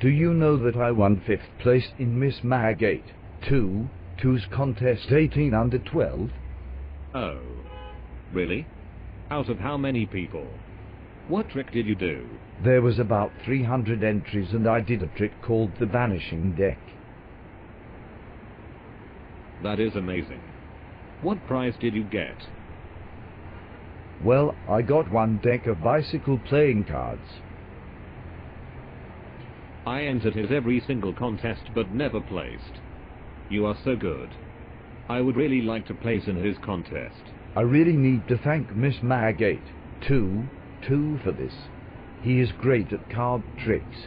Do you know that I won fifth place in Miss 8 2 2's contest 18 under 12? Oh. Really? Out of how many people? What trick did you do? There was about 300 entries and I did a trick called the vanishing deck. That is amazing. What prize did you get? Well, I got one deck of bicycle playing cards. I entered his every single contest but never placed. You are so good. I would really like to place in his contest. I really need to thank Miss 8 2 2 for this. He is great at card tricks.